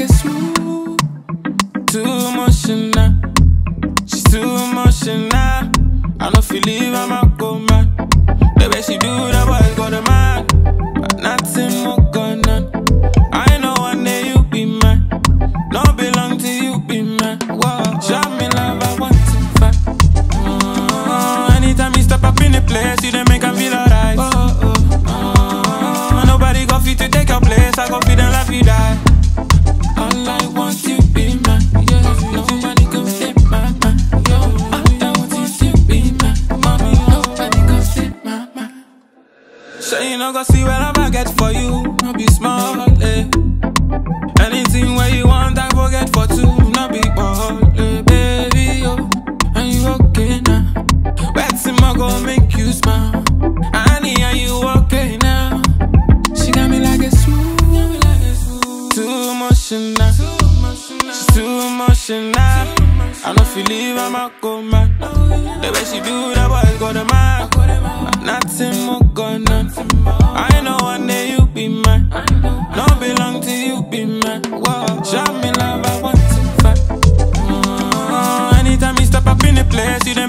it smooth. Too emotional. She's too emotional. I don't feel it, I'm out. So you no go see what I get for you, no be small, eh. Anything where you want, I forget for two, no be ball, eh, baby, yo. And you okay now? What's in my go make you smile? Honey, are you okay now? She got me like a swoon, too emotional. She's too emotional. I know feel leave, I'ma go mad. The way she do that boy got a mad. Nothing more show